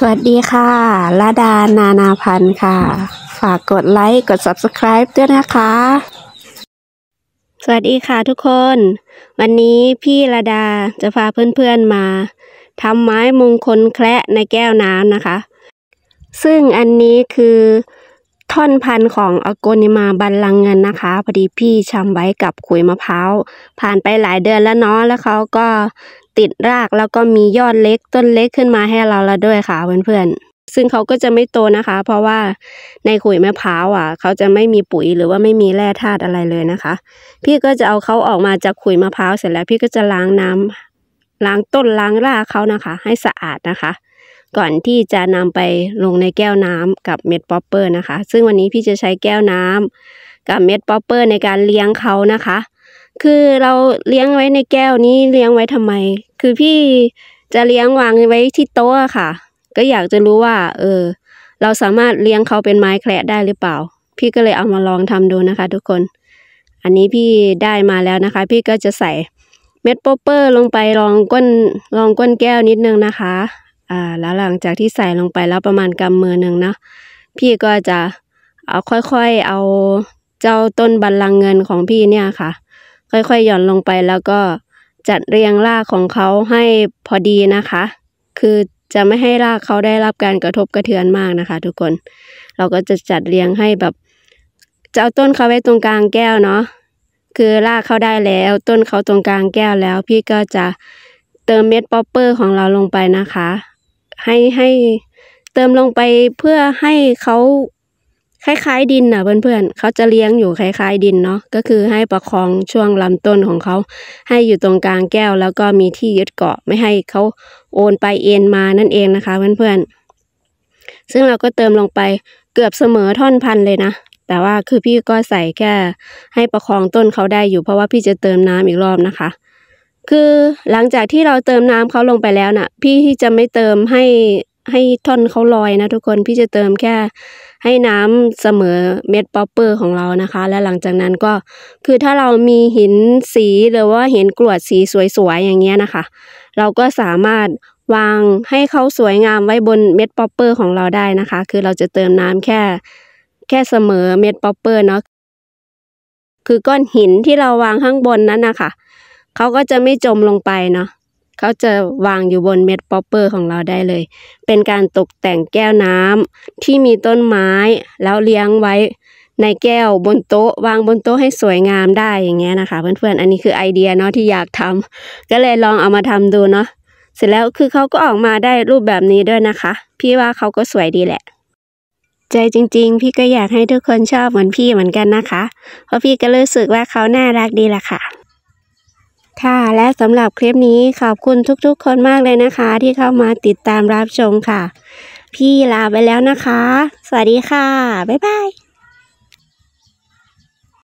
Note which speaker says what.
Speaker 1: สวัสดีค่ะลาดานานาพันธ์ค่ะ ฝากกดไลค์ กด subscribe ด้วยนะคะ สวัสดีค่ะทุกคน วันนี้พี่ลาดาจะพาเพื่อนๆมาทำไม้มงคลแคระในแก้วน้ำนะคะ ซึ่งอันนี้คือ ท่อนพันธุ์ของอโกนิมาบัลลังเงินนะคะ พอดีพี่ชำไว้กับขุยมะพร้าวผ่านไปหลายเดือนแล้วเนาะแล้วเขาก็ติดรากแล้วก็มียอดเล็กต้นเล็กขึ้นมาให้เราแล้วด้วยค่ะเพื่อนๆซึ่งเขาก็จะไม่โตนะคะ เพราะว่าในขุยมะพร้าวอะ เขาจะไม่มีปุ๋ยหรือว่าไม่มีแร่ธาตุอะไรเลยนะคะ พี่ก็จะเอาเขาออกมาจากขุยมะพร้าวเสร็จแล้ว พี่ก็จะล้างน้ำล้างต้นล้างรากเขานะคะ ให้สะอาดนะคะ ก่อนที่จะนำไปลงในแก้วน้ำกับเม็ด popper นะคะ ซึ่งวันนี้พี่จะใช้แก้วน้ำกับเม็ด popper ในการเลี้ยงเขานะคะ คือเราเลี้ยงไว้ในแก้วนี้เลี้ยงไว้ทำไม คือพี่จะเลี้ยงวางไว้ที่โต๊ะค่ะ ก็อยากจะรู้ว่า เออ เราสามารถเลี้ยงเขาเป็นไม้แคระได้หรือเปล่า พี่ก็เลยเอามาลองทำดูนะคะ ทุกคน อันนี้พี่ได้มาแล้วนะคะ พี่ก็จะใส่เม็ด popper ลงไปรองก้นรองก้นแก้วนิดนึงนะคะ อ่าแล้วหลังจากที่ใส่ลงไปแล้วประมาณกำมือหนึ่งนะพี่ก็จะเอาค่อยๆเอาเจ้าต้นบัลลังก์เงินของพี่เนี่ยค่ะ ค่อยๆหย่อนลงไปแล้วก็จัดเรียงรากของเขาให้พอดีนะคะ คือจะไม่ให้รากเขาได้รับการกระทบกระเทือนมากนะคะ ทุกคน เราก็จะจัดเรียงให้แบบจะเอาต้นเขาไว้ตรงกลางแก้วเนาะคือรากเขาได้แล้ว ต้นเขาตรงกลางแก้วแล้ว พี่ก็จะเติมเม็ด popper ของเราลงไปนะคะ ให้ให้เติมลงไปเพื่อให้เขาคล้ายๆดินน่ะเพื่อนๆเขาจะเลี้ยงอยู่คล้ายๆดินเนาะก็คือให้ประคองช่วงลำต้นของเขา ให้อยู่ตรงกลางแก้ว แล้วก็มีที่ยึดเกาะไม่ให้เขาโอนไปเอ็นมานั่นเองนะคะเพื่อนๆ ซึ่งเราก็เติมลงไปเกือบเสมอท่อนพันเลยนะ แต่ว่าคือพี่ก็ใส่แค่ให้ประคองต้นเขาได้อยู่เพราะว่าพี่จะเติมน้ำอีกรอบนะคะ คือหลังจากที่เราเติมน้ำเขาลงไปแล้วน่ะพี่ก็จะไม่เติมให้ให้ท่อนเขาลอยนะทุกคนพี่จะเติมแค่ให้น้ำเสมอเม็ด popper ของเรานะคะ และหลังจากนั้นก็คือถ้าเรามีหินสีหรือว่าหินกรวดสีสวยๆอย่างเงี้ยนะคะ เราก็สามารถวางให้เขาสวยงามไว้บนเม็ด popper ของเราได้นะคะ คือเราจะเติมน้ำแค่แค่เสมอเม็ด popper เนาะคือก้อนหินที่เราวางข้างบนนั้นนะคะ เขาก็จะไม่จมลงไปเนาะเขาจะวางอยู่บนเม็ด popper ของเราได้เลย เป็นการตกแต่งแก้วน้ำที่มีต้นไม้ แล้วเลี้ยงไว้ในแก้วบนโต๊ะ วางบนโต๊ะให้สวยงามได้อย่างเงี้ยนะคะ เพื่อนๆ อันนี้คือไอเดียเนาะที่อยากทำก็เลยลองเอามาทำดูเนาะเสร็จแล้วคือเขาก็ออกมาได้รูปแบบนี้ด้วยนะคะ พี่ว่าเขาก็สวยดีแหละ ใจจริง ๆ พี่ก็อยากให้ทุกคนชอบเหมือนพี่เหมือนกันนะคะ เพราะพี่ก็รู้สึกว่าเขาน่ารักดีแหละค่ะ ค่ะและสำหรับคลิปนี้ขอบคุณทุกๆ คนมากเลยนะคะ ที่เข้ามาติดตามรับชมค่ะ พี่ลาไปแล้วนะคะ สวัสดีค่ะ บ๊ายบาย